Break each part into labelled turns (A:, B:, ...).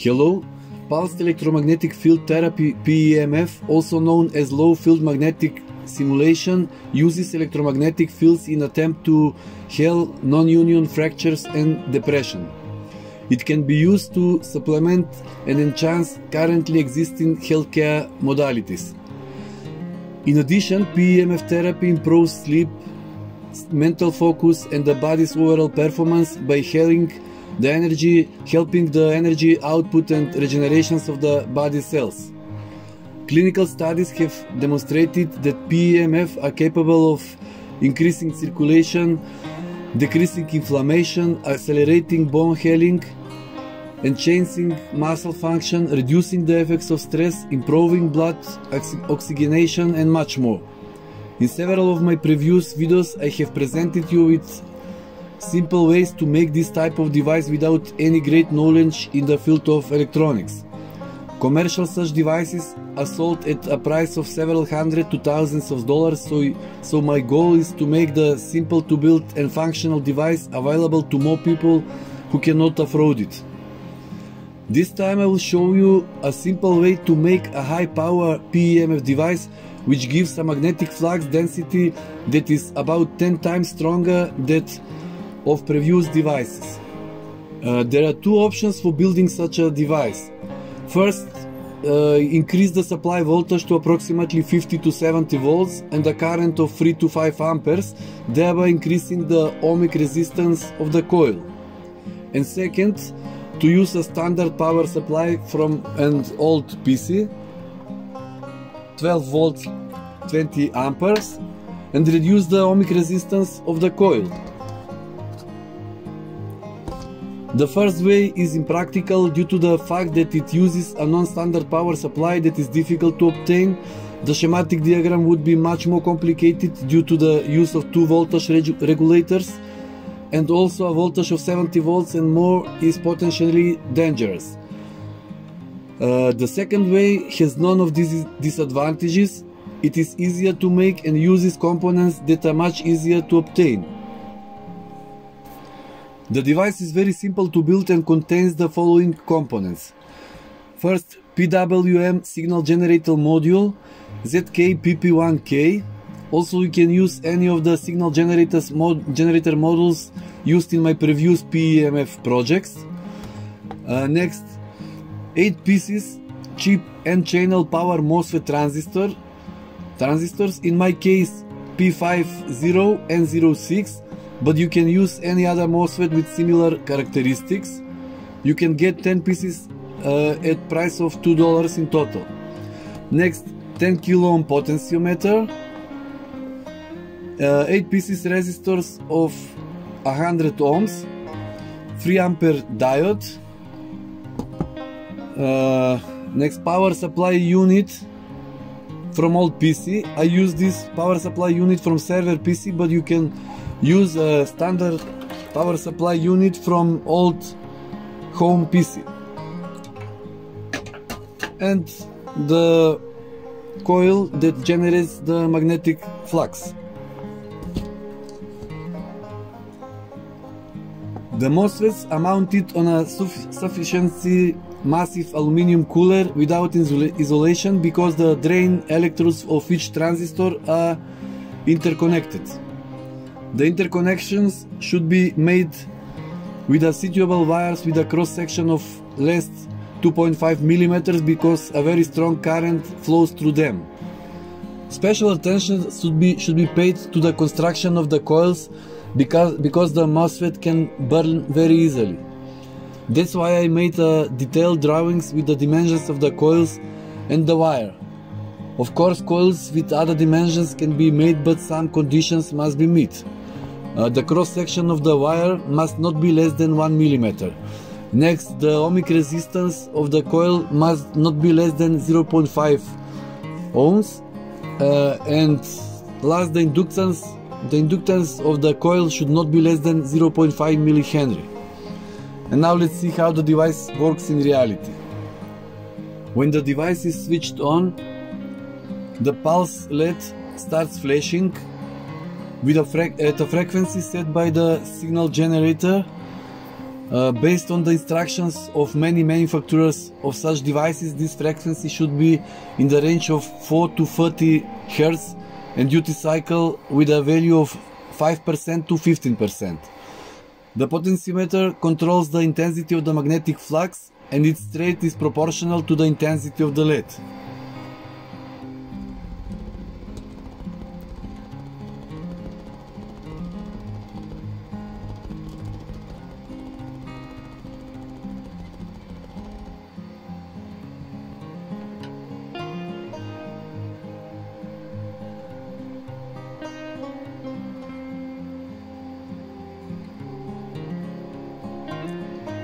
A: Hello, pulsed electromagnetic field therapy PEMF, also known as low field magnetic stimulation, uses electromagnetic fields in attempt to heal non-union fractures and depression. It can be used to supplement and enhance currently existing healthcare modalities. In addition, PEMF therapy improves sleep, mental focus, and the body's overall performance by healing the energy, helping the energy output and regenerations of the body cells. Clinical studies have demonstrated that PEMF are capable of increasing circulation, decreasing inflammation, accelerating bone healing, enhancing muscle function, reducing the effects of stress, improving blood oxygenation and much more. In several of my previous videos I have presented you with simple ways to make this type of device without any great knowledge in the field of electronics. Commercial such devices are sold at a price of several hundred to thousands of dollars so, so my goal is to make the simple to build and functional device available to more people who cannot afford it. This time I will show you a simple way to make a high power PEMF device which gives a magnetic flux density that is about 10 times stronger that of previous devices. Uh, there are two options for building such a device. First, uh, increase the supply voltage to approximately 50 to 70 volts and a current of 3 to 5 amperes, thereby increasing the ohmic resistance of the coil. And second, to use a standard power supply from an old PC 12 volts 20 amperes and reduce the ohmic resistance of the coil. The first way is impractical due to the fact that it uses a non-standard power supply that is difficult to obtain. The schematic diagram would be much more complicated due to the use of two voltage reg regulators and also a voltage of 70 volts and more is potentially dangerous. Uh, the second way has none of these disadvantages. It is easier to make and uses components that are much easier to obtain. The device is very simple to build and contains the following components. First, PWM signal generator module, ZK PP1K, also you can use any of the signal generators mod generator models used in my previous PEMF projects. Uh, next, 8 pieces cheap n-channel power MOSFET transistor transistors, in my case P50N06 but you can use any other MOSFET with similar characteristics. You can get 10 pieces uh, at price of $2 in total. Next, 10 kilo ohm potentiometer, uh, 8 pieces resistors of 100 ohms 3 ampere diode uh, next power supply unit from old PC I use this power supply unit from server PC but you can use a standard power supply unit from old home PC and the coil that generates the magnetic flux The MOSFETs are mounted on a sufficiently massive aluminum cooler without isolation because the drain electrodes of each transistor are interconnected. The interconnections should be made with a suitable wires with a cross section of length 2.5 millimeters because a very strong current flows through them. Special attention should be should be paid to the construction of the coils because because the MOSFET can burn very easily. That's why I made uh, detailed drawings with the dimensions of the coils and the wire. Of course coils with other dimensions can be made but some conditions must be met. Uh, the cross section of the wire must not be less than 1 millimeter. Next, the ohmic resistance of the coil must not be less than 0.5 ohms. Uh, and last, the inductance the inductance of the coil should not be less than 0.5 millihenry. And now let's see how the device works in reality. When the device is switched on, the pulse LED starts flashing with a at a frequency set by the signal generator Uh, based on the instructions of many manufacturers of such devices, this frequency should be in the range of 4 to 30 Hz and duty cycle with a value of 5% to 15%. The potentiometer controls the intensity of the magnetic flux and its rate is proportional to the intensity of the LED.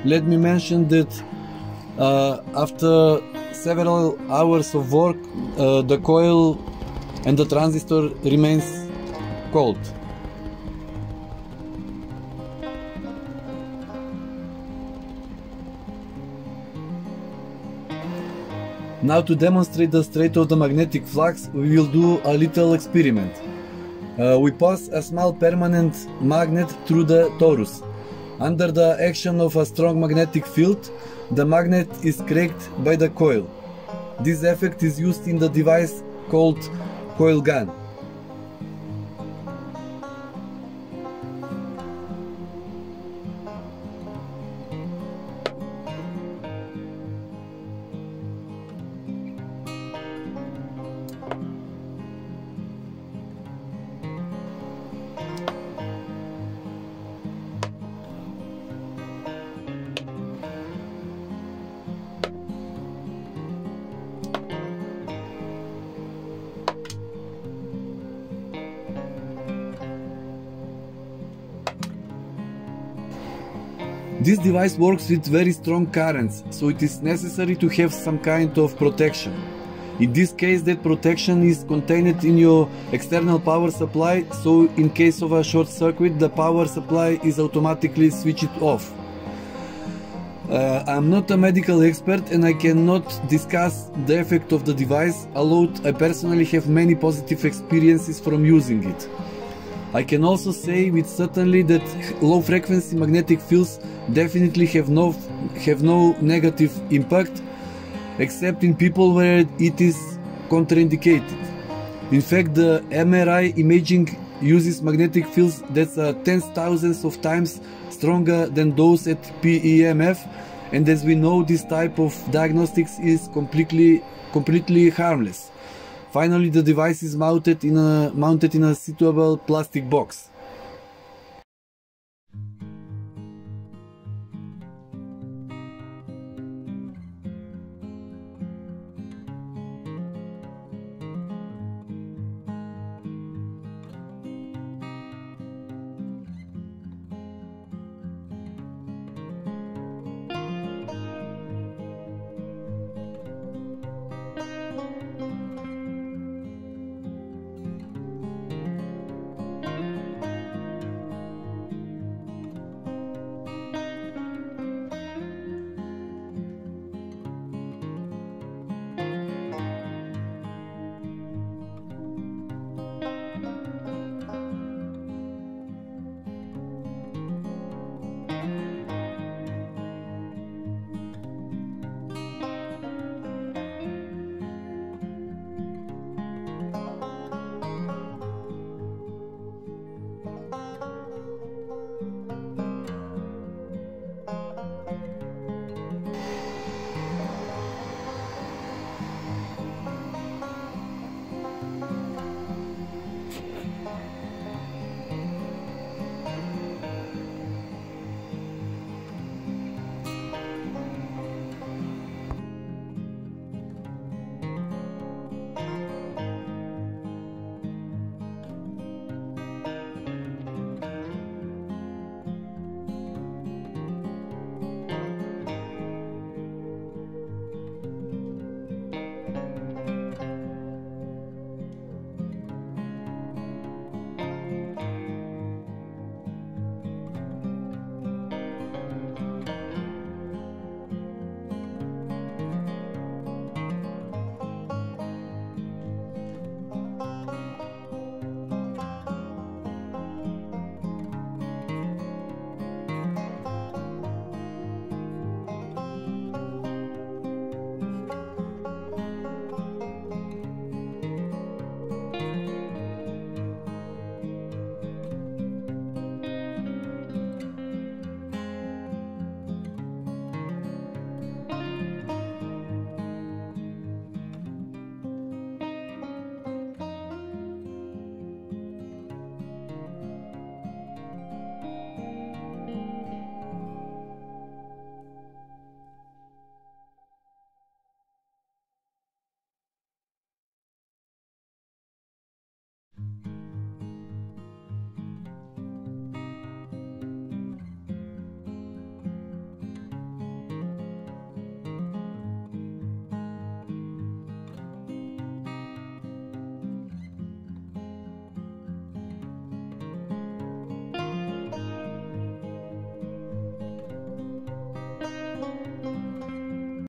A: Let me mention that uh, after several hours of work uh, the coil and the transistor remains cold Now to demonstrate the strength of the magnetic flux, we will do a little experiment. Uh, we pass a small permanent magnet through the torus. Under the action of a strong magnetic field, the magnet is cracked by the coil. This effect is used in the device called coil gun. This device works with very strong currents, so it is necessary to have some kind of protection. In this case that protection is contained in your external power supply, so in case of a short circuit the power supply is automatically switched off. Uh, I'm not a medical expert and I cannot discuss the effect of the device, although I personally have many positive experiences from using it. I can also say with certainty that low frequency magnetic fields definitely have no have no negative impact except in people where it is contraindicated. In fact, the MRI imaging uses magnetic fields that are tens thousands of times stronger than those at PEMF and as we know this type of diagnostics is completely completely harmless. Finally, the device is mounted in a, mounted in a suitable plastic box.